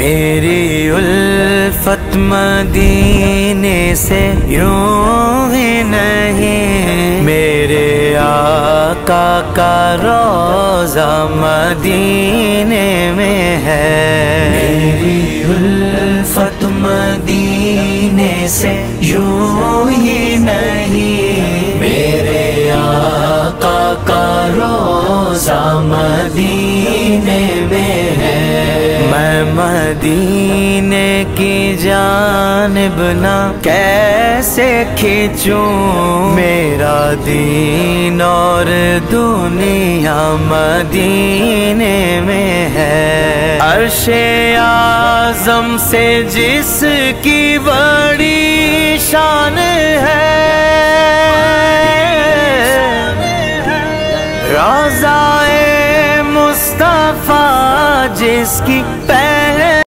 मेरी उल्फत मदीने से यूँ ही नहीं। मेरे आका का रोजा मदीने में है। मेरी उल्फत मदीने से यूँ ही नहीं। मेरे आका का रोजा मदीने में मदीने की जानब ना कैसे खींचूं मेरा दीन और दुनिया मदीने में है। अरशे आज़म से जिसकी बड़ी शान है। रोजाए मुस्तफ़ा जिसकी